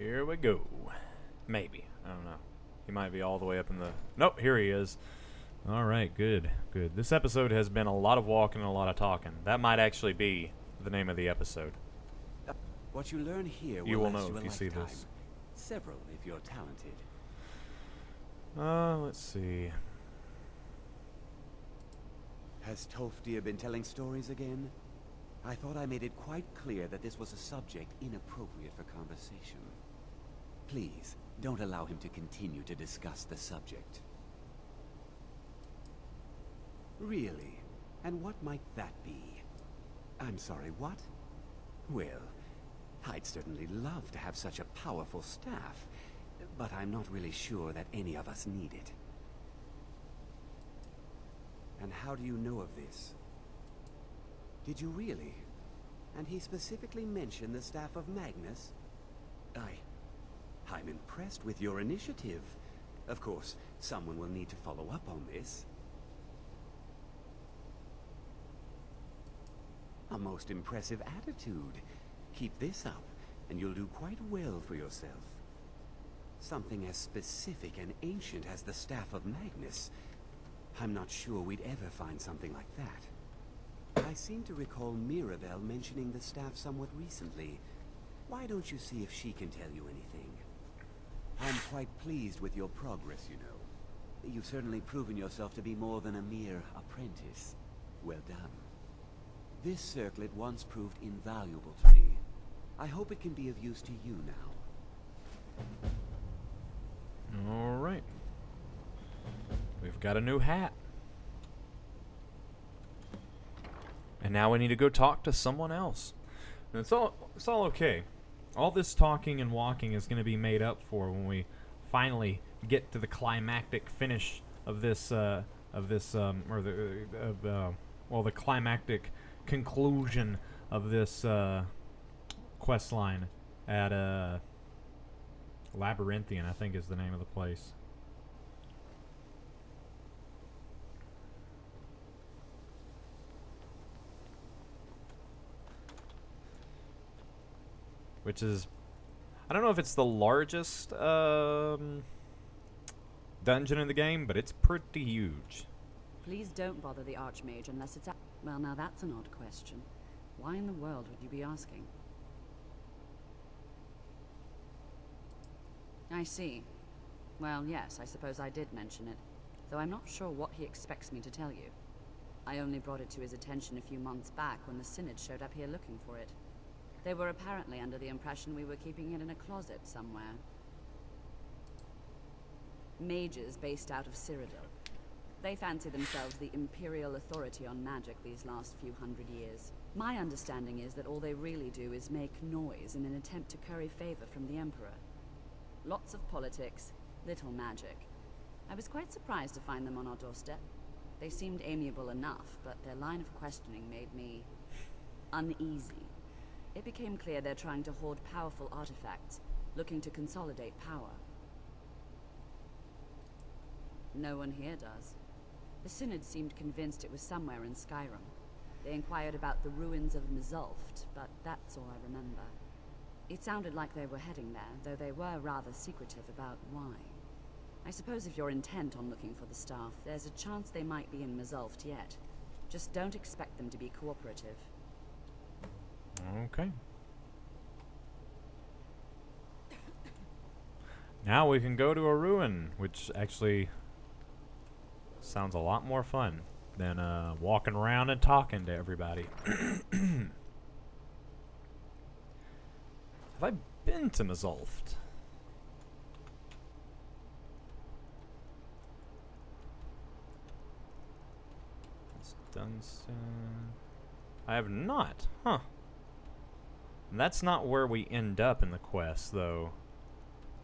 Here we go. Maybe. I don't know. He might be all the way up in the. Nope, here he is. All right, good, good. This episode has been a lot of walking and a lot of talking. That might actually be the name of the episode. What you learn here You will will know you if a you see lifetime. this. Several if you're talented. Uh, let's see. Has Tolfdir been telling stories again? I thought I made it quite clear that this was a subject inappropriate for conversation. Please, don't allow him to continue to discuss the subject. Really? And what might that be? I'm sorry, what? Well, I'd certainly love to have such a powerful staff, but I'm not really sure that any of us need it. And how do you know of this? Did you really? And he specifically mentioned the staff of Magnus? I... I'm impressed with your initiative. Of course, someone will need to follow up on this. A most impressive attitude. Keep this up, and you'll do quite well for yourself. Something as specific and ancient as the Staff of Magnus. I'm not sure we'd ever find something like that. I seem to recall Mirabelle mentioning the staff somewhat recently. Why don't you see if she can tell you anything? I'm quite pleased with your progress, you know. You've certainly proven yourself to be more than a mere apprentice. Well done. This circlet once proved invaluable to me. I hope it can be of use to you now. All right. We've got a new hat. And now we need to go talk to someone else. And it's all it's all okay. All this talking and walking is going to be made up for when we finally get to the climactic finish of this uh, of this um, or the uh, uh, well the climactic conclusion of this uh, quest line at uh, Labyrinthian, I think is the name of the place. Which is, I don't know if it's the largest um, dungeon in the game, but it's pretty huge. Please don't bother the Archmage unless it's... A well, now that's an odd question. Why in the world would you be asking? I see. Well, yes, I suppose I did mention it, though I'm not sure what he expects me to tell you. I only brought it to his attention a few months back when the Synod showed up here looking for it. They were apparently under the impression we were keeping it in a closet somewhere. Mages based out of Cyrodiil. They fancy themselves the imperial authority on magic these last few hundred years. My understanding is that all they really do is make noise in an attempt to curry favor from the Emperor. Lots of politics, little magic. I was quite surprised to find them on our doorstep. They seemed amiable enough, but their line of questioning made me uneasy. It became clear they're trying to hoard powerful artifacts, looking to consolidate power. No one here does. The Synod seemed convinced it was somewhere in Skyrim. They inquired about the ruins of Mzulft, but that's all I remember. It sounded like they were heading there, though they were rather secretive about why. I suppose if you're intent on looking for the staff, there's a chance they might be in Mzulft yet. Just don't expect them to be cooperative. Okay. Now we can go to a ruin, which actually sounds a lot more fun than uh, walking around and talking to everybody. Have I been to Mzulft? It's Dunstan. I have not. Huh. That's not where we end up in the quest, though.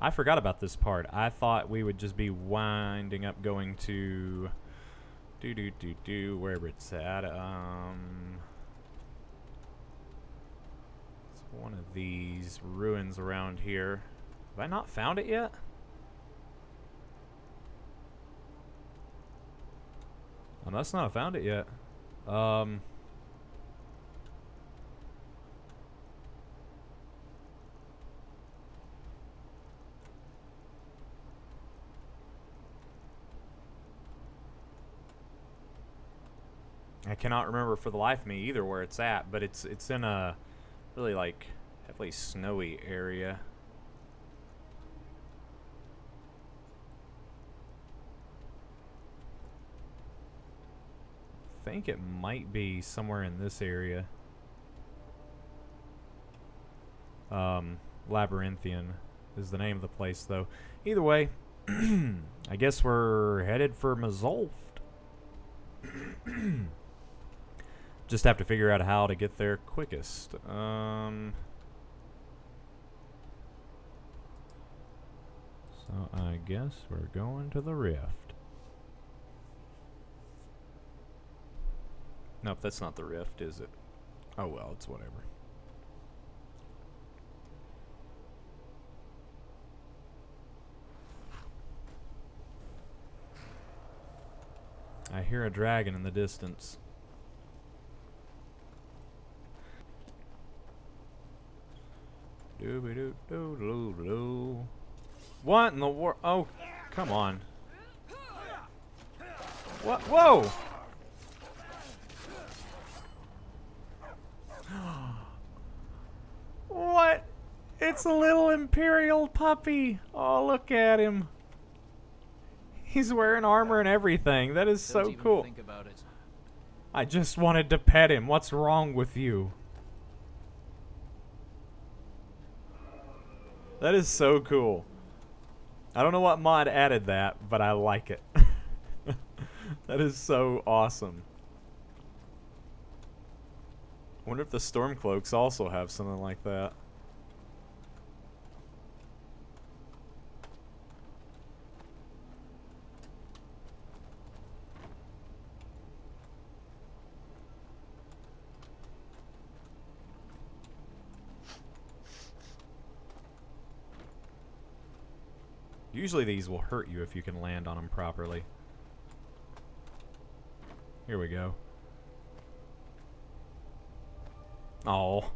I forgot about this part. I thought we would just be winding up going to do do do do wherever it's at. Um, it's one of these ruins around here. Have I not found it yet? I must not have found it yet. Um. I cannot remember for the life of me either where it's at, but it's it's in a really like heavily snowy area. I think it might be somewhere in this area. Um, Labyrinthian is the name of the place, though. Either way, I guess we're headed for Mazolft. Just have to figure out how to get there quickest. Um, so I guess we're going to the rift. Nope, that's not the rift, is it? Oh well, it's whatever. I hear a dragon in the distance. Doo doo doo doo. What in the world? Oh, come on. What? Whoa! what? It's a little imperial puppy. Oh, look at him. He's wearing armor and everything. That is so cool. Think about it. I just wanted to pet him. What's wrong with you? That is so cool. I don't know what mod added that, but I like it. that is so awesome. wonder if the Stormcloaks also have something like that. Usually these will hurt you if you can land on them properly. Here we go. Oh.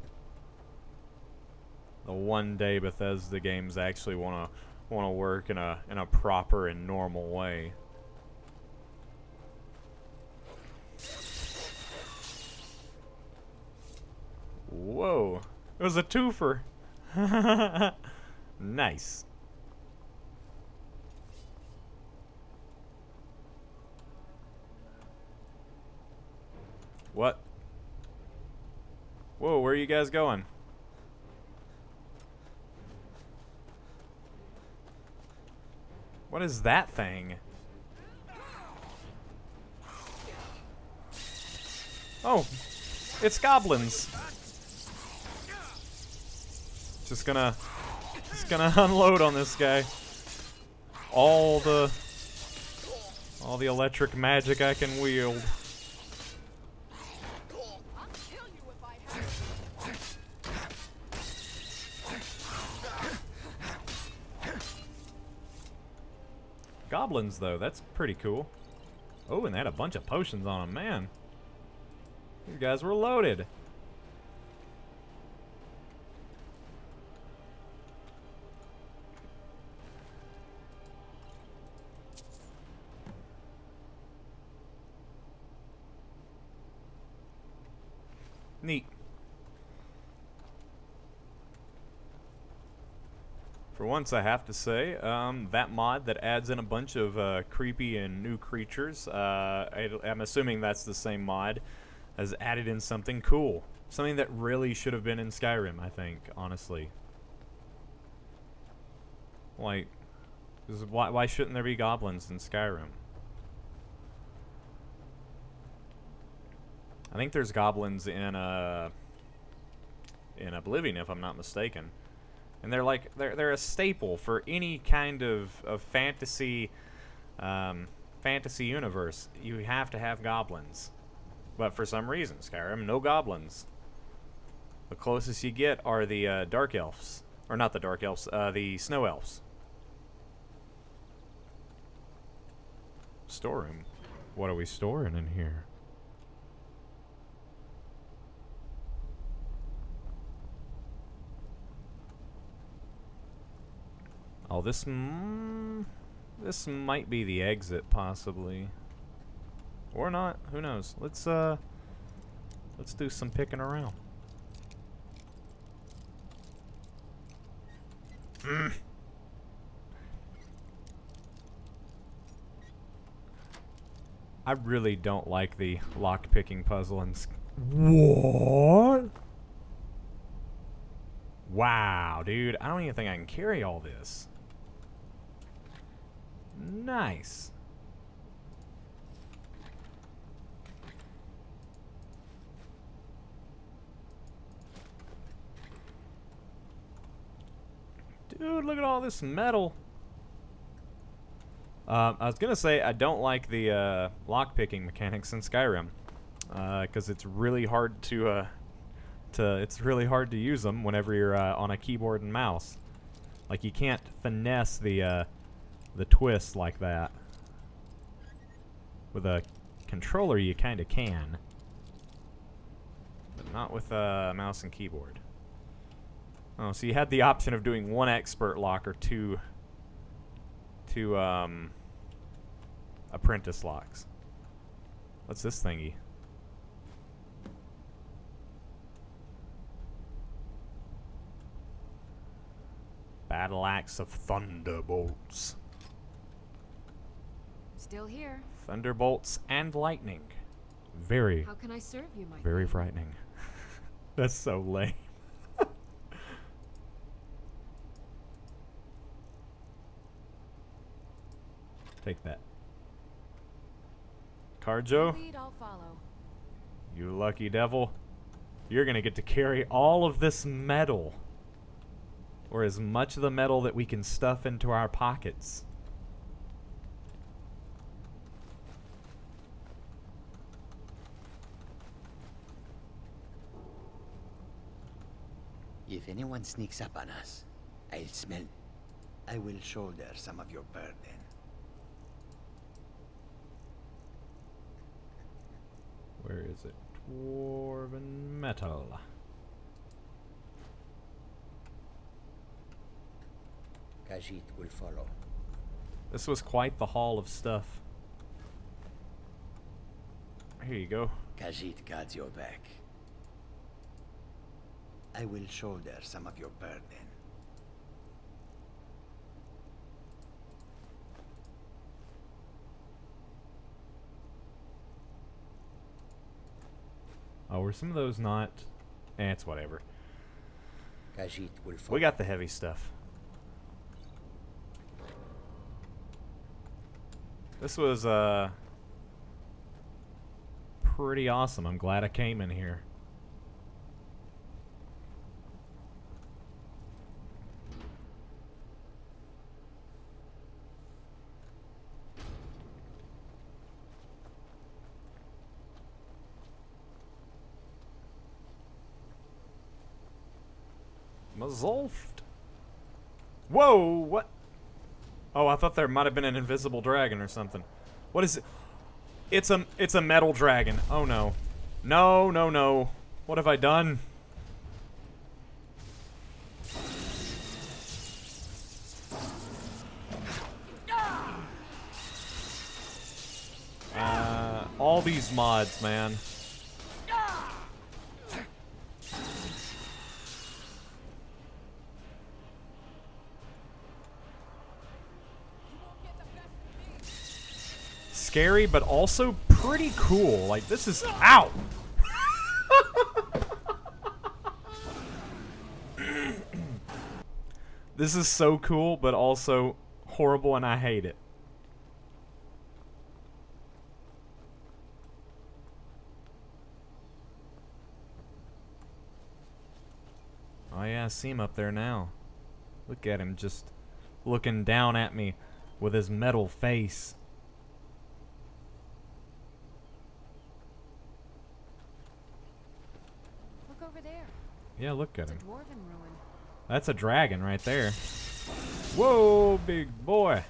The one day Bethesda games actually want to want to work in a in a proper and normal way. Whoa. It was a twofer. nice. What? Whoa, where are you guys going? What is that thing? Oh, it's goblins. Just gonna, just gonna unload on this guy. All the, all the electric magic I can wield. Goblins, though, that's pretty cool. Oh, and they had a bunch of potions on them, man. These guys were loaded. Neat. Once, I have to say, um, that mod that adds in a bunch of uh, creepy and new creatures, uh, I, I'm assuming that's the same mod, has added in something cool. Something that really should have been in Skyrim, I think, honestly. Like, why, why shouldn't there be goblins in Skyrim? I think there's goblins in, uh, in Oblivion, if I'm not mistaken and they're like they're they're a staple for any kind of of fantasy um, fantasy universe. You have to have goblins, but for some reason, Skyrim no goblins. The closest you get are the uh, dark elves, or not the dark elves, uh, the snow elves. Storeroom. What are we storing in here? Oh, this mm, this might be the exit, possibly, or not. Who knows? Let's uh, Let's do some picking around. Mm. I really don't like the lock picking puzzle and what? Wow, dude, I don't even think I can carry all this. Nice. Dude, look at all this metal. Uh, I was gonna say I don't like the uh, lockpicking mechanics in Skyrim because uh, it's really hard to uh, to it's really hard to use them whenever you're uh, on a keyboard and mouse. Like you can't finesse the uh, the twist like that. With a controller, you kind of can, but not with a mouse and keyboard. Oh, so you had the option of doing one expert lock or two two um, apprentice locks. What's this thingy? Battle Axe of Thunderbolts. Still here. Thunderbolts and lightning. Very, How can I serve you, my very friend? frightening. That's so lame. Take that. Carjo, Lead, I'll follow. you lucky devil. You're gonna get to carry all of this metal. Or as much of the metal that we can stuff into our pockets. If anyone sneaks up on us, I'll smell. I will shoulder some of your burden. Where is it? Dwarven metal. Khajiit will follow. This was quite the haul of stuff. Here you go. Khajiit guards your back. I will shoulder some of your burden. Oh, were some of those not? Eh, it's whatever. We got the heavy stuff. This was, uh... Pretty awesome. I'm glad I came in here. Mazolft. Whoa, what? Oh, I thought there might have been an invisible dragon or something. What is it? It's a it's a metal dragon. Oh no. No, no, no. What have I done? Uh, all these mods, man. Scary, but also pretty cool. Like, this is... Ow! this is so cool, but also horrible, and I hate it. Oh yeah, I see him up there now. Look at him just looking down at me with his metal face. Look over there. Yeah, look at him. That's a dragon right there. Whoa, big boy.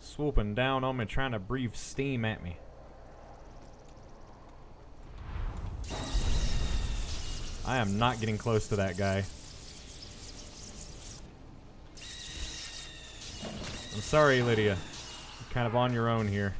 Swooping down on me, trying to breathe steam at me. I am not getting close to that guy. I'm sorry, Lydia. You're kind of on your own here.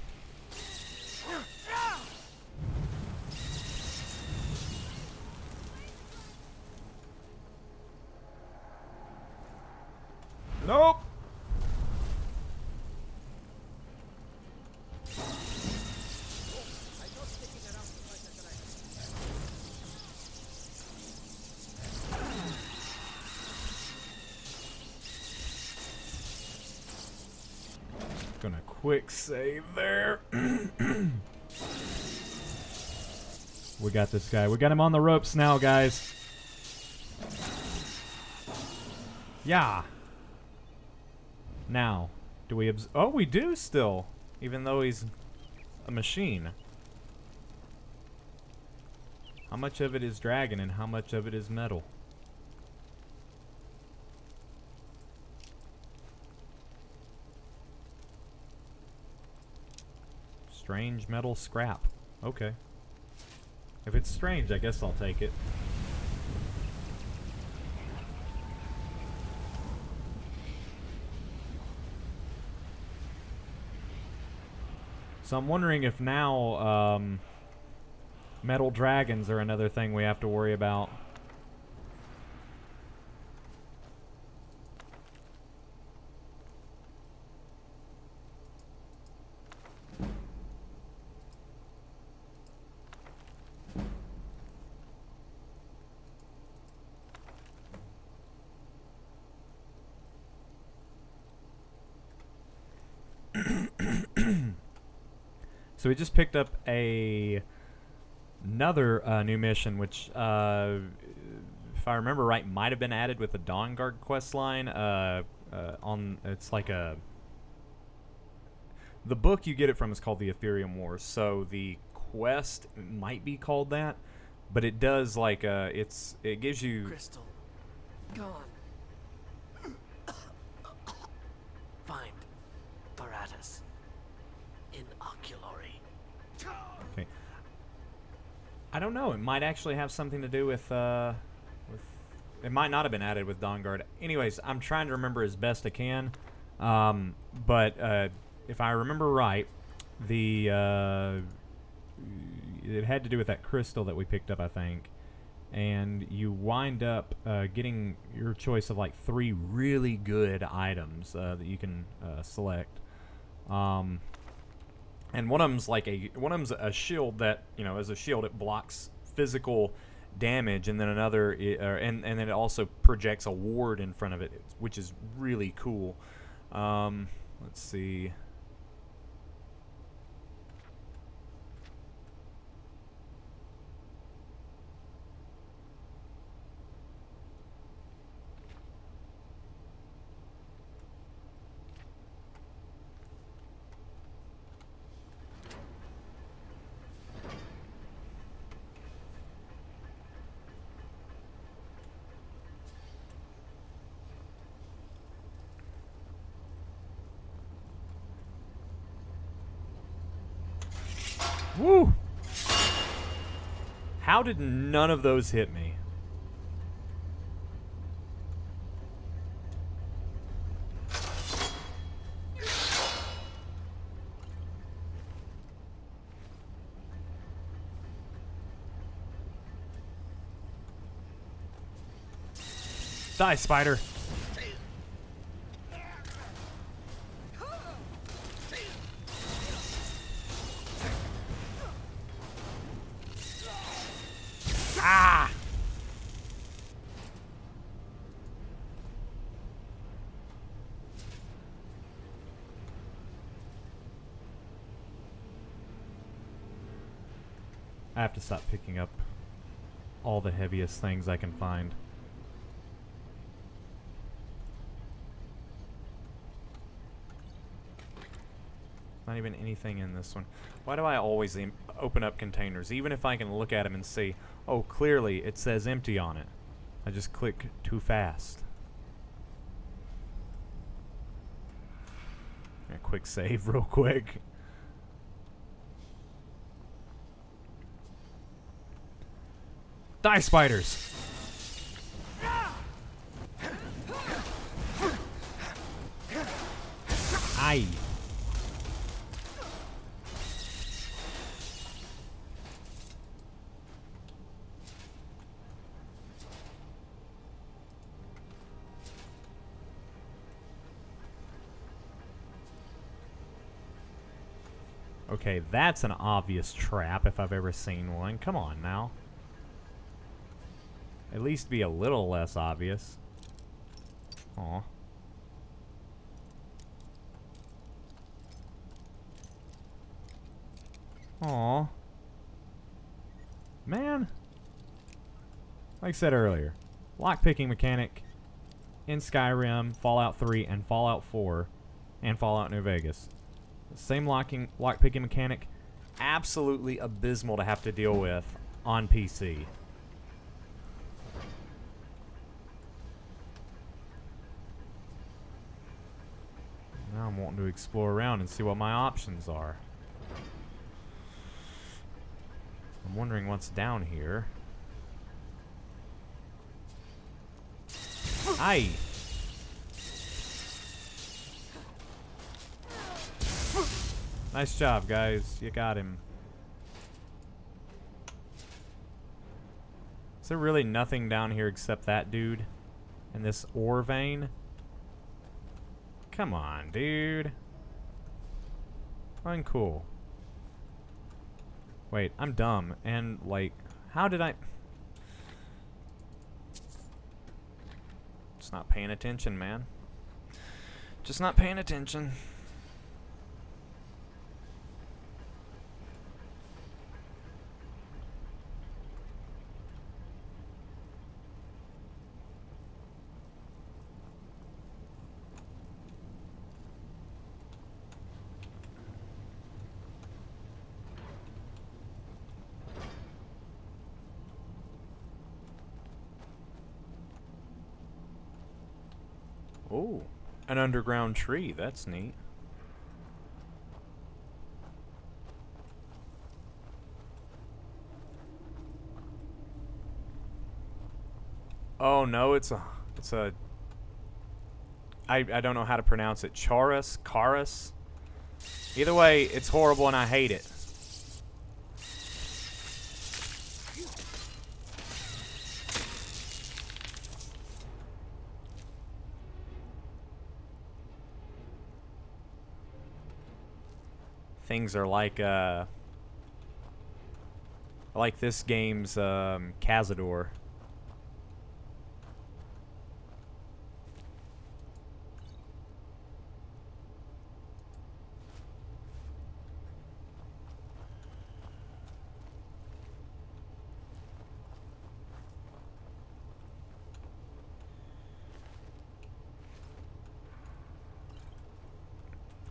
Got this guy. We got him on the ropes now, guys. Yeah. Now, do we Oh, we do still, even though he's a machine. How much of it is dragon and how much of it is metal? Strange metal scrap. Okay. If it's strange, I guess I'll take it. So I'm wondering if now um, metal dragons are another thing we have to worry about. So we just picked up a another uh, new mission, which, uh, if I remember right, might have been added with the Dawnguard quest line. Uh, uh, on it's like a the book you get it from is called the Aetherium Wars. So the quest might be called that, but it does like uh, it's it gives you Crystal. Gone. Find Paratus. In Oculory. Okay. I don't know. It might actually have something to do with uh, with. It might not have been added with Dawnguard. Anyways, I'm trying to remember as best I can. Um, but uh, if I remember right, the uh, it had to do with that crystal that we picked up, I think. And you wind up uh, getting your choice of like three really good items uh, that you can uh, select. Um, and one of them's like a one of them's a shield that you know as a shield it blocks physical damage, and then another uh, and and then it also projects a ward in front of it, which is really cool. Um, let's see. How did none of those hit me? Die, spider. Ah! I have to stop picking up all the heaviest things I can find. Not even anything in this one. Why do I always open up containers, even if I can look at them and see, oh, clearly it says empty on it? I just click too fast. A quick save, real quick. Die, spiders! Aye. Okay, that's an obvious trap if I've ever seen one. Come on now. At least be a little less obvious. Aw. Aw. Man. Like I said earlier, lockpicking mechanic in Skyrim, Fallout 3, and Fallout 4, and Fallout New Vegas. Same locking lockpicking mechanic, absolutely abysmal to have to deal with on PC. Now I'm wanting to explore around and see what my options are. I'm wondering what's down here. Aye. Nice job, guys. You got him. Is there really nothing down here except that dude? And this ore vein? Come on, dude. Uncool. Wait, I'm dumb. And, like, how did I... Just not paying attention, man. Just not paying attention. Oh, an underground tree. That's neat. Oh no, it's a it's a I I don't know how to pronounce it. Chaurus, Carus. Either way, it's horrible and I hate it. Things are like uh like this game's um, Cazador.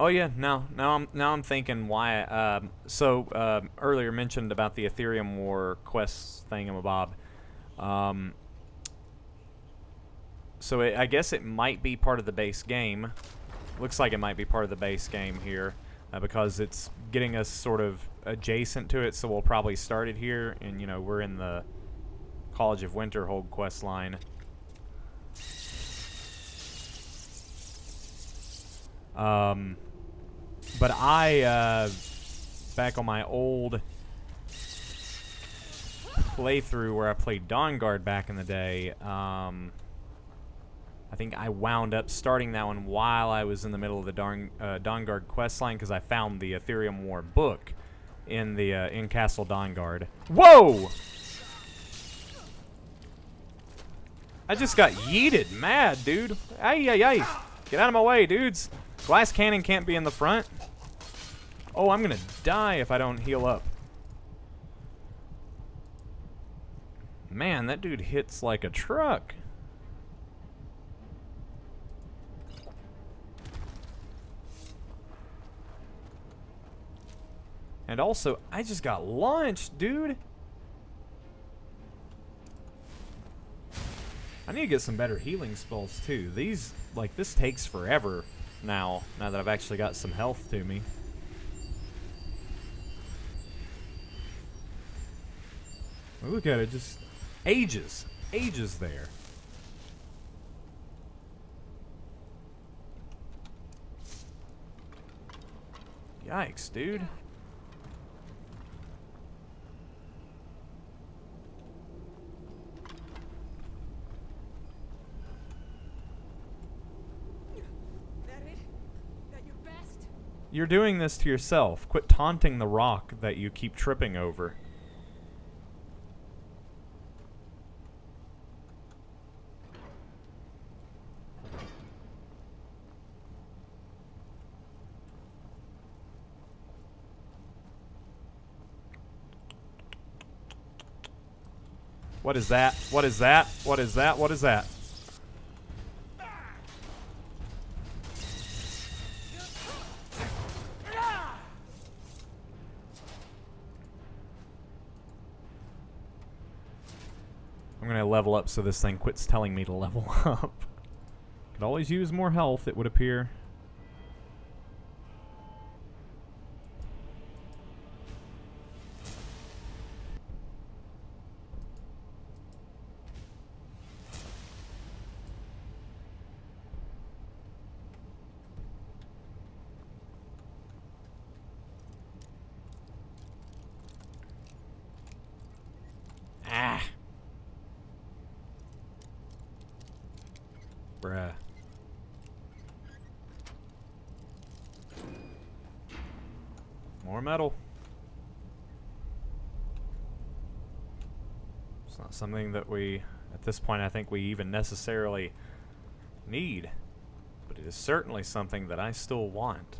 Oh yeah, now now I'm now I'm thinking why. Um, so uh, earlier mentioned about the Aetherium War quest thingamabob. Um, so it, I guess it might be part of the base game. Looks like it might be part of the base game here uh, because it's getting us sort of adjacent to it. So we'll probably start it here, and you know we're in the College of Winterhold quest line. Um, but I, uh, back on my old playthrough where I played Dawnguard back in the day, um, I think I wound up starting that one while I was in the middle of the Dawn, uh, Dawnguard quest line because I found the Aetherium War book in the uh, in Castle Dawnguard. Whoa! I just got yeeted mad, dude. Ay, ay, ay. Get out of my way, dudes. Glass cannon can't be in the front. Oh, I'm gonna die if I don't heal up. Man, that dude hits like a truck. And also, I just got launched, dude. I need to get some better healing spells, too. These, like, this takes forever now, now that I've actually got some health to me. Look at it, just ages, ages there. Yikes, dude. You're doing this to yourself. Quit taunting the rock that you keep tripping over. What is that? What is that? What is that? What is that? I'm gonna level up so this thing quits telling me to level up. Could always use more health, it would appear. Bruh. More metal. It's not something that we, at this point, I think we even necessarily need. But it is certainly something that I still want.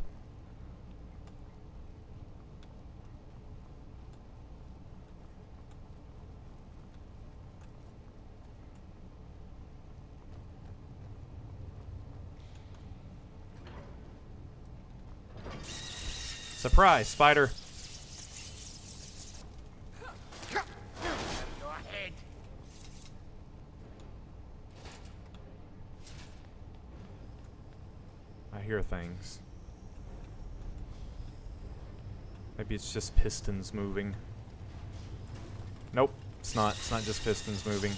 Surprise, spider. I hear things. Maybe it's just pistons moving. Nope, it's not. It's not just pistons moving.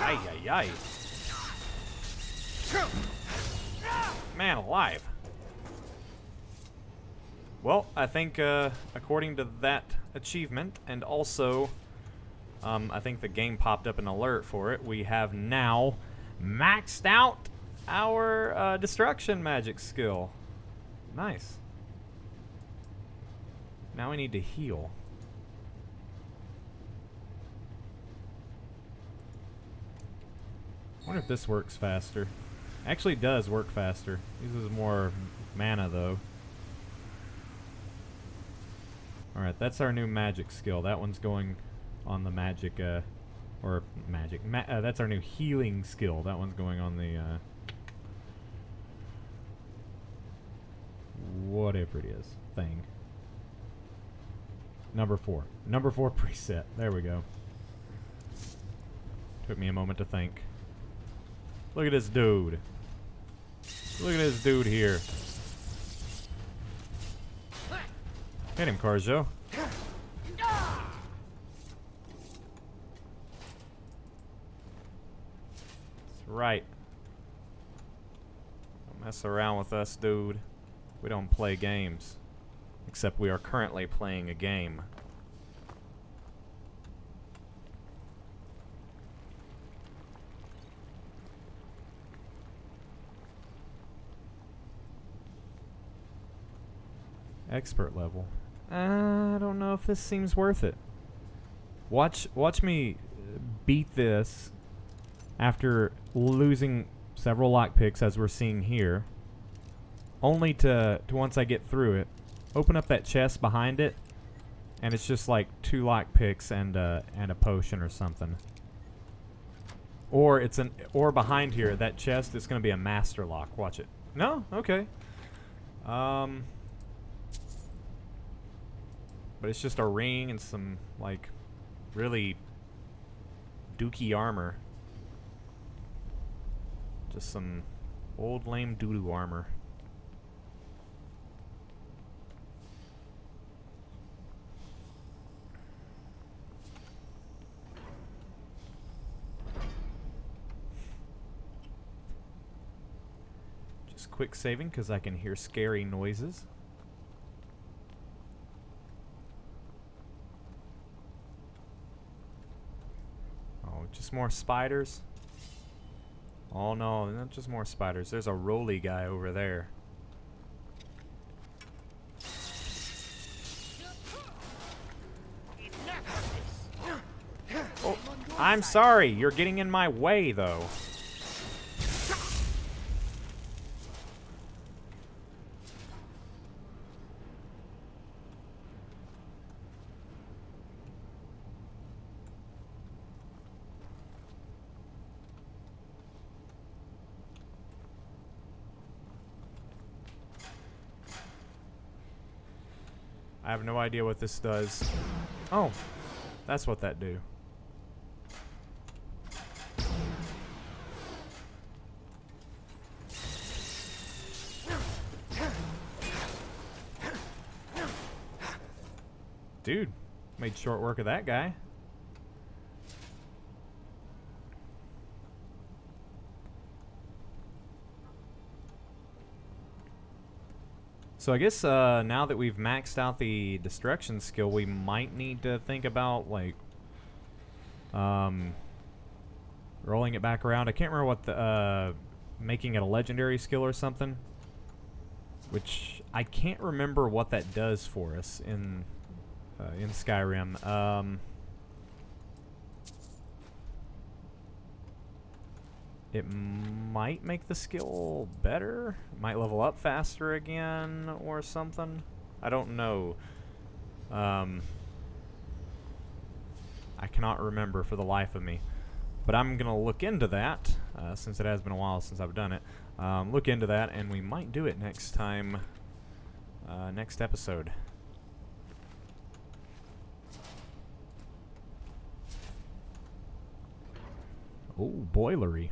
Ay, ay, ay. Man alive. Well, I think uh, according to that achievement, and also, um, I think the game popped up an alert for it. We have now maxed out our uh, destruction magic skill. Nice. Now we need to heal. wonder if this works faster. Actually, does work faster. Uses more mana though. Alright, that's our new magic skill. That one's going on the magic, uh, or magic. Ma uh, that's our new healing skill. That one's going on the, uh, whatever it is, thing. Number four. Number four preset. There we go. Took me a moment to think. Look at this dude. Look at this dude here. Hit him, Carzo. That's right. Don't mess around with us, dude. We don't play games. Except we are currently playing a game. Expert level. I don't know if this seems worth it. Watch watch me beat this after losing several lockpicks as we're seeing here. Only to, to once I get through it, open up that chest behind it, and it's just like two lockpicks and uh, and a potion or something. Or it's an or behind here that chest is going to be a master lock. Watch it. No, okay. Um, but it's just a ring and some like really dookie armor. Just some old lame doo-doo armor. Just quick saving because I can hear scary noises. Just more spiders? Oh no, not just more spiders. There's a roly guy over there. Oh, I'm sorry. You're getting in my way, though. Have no idea what this does. Oh, that's what that do. Dude, made short work of that guy. So I guess uh, now that we've maxed out the destruction skill, we might need to think about like um, rolling it back around. I can't remember what the uh, making it a legendary skill or something. Which I can't remember what that does for us in uh, in Skyrim. Um, it might make the skill better. Might level up faster again or something. I don't know. Um, I cannot remember for the life of me. But I'm going to look into that, uh, since it has been a while since I've done it. Um, look into that, and we might do it next time, uh, next episode. Oh, boilery.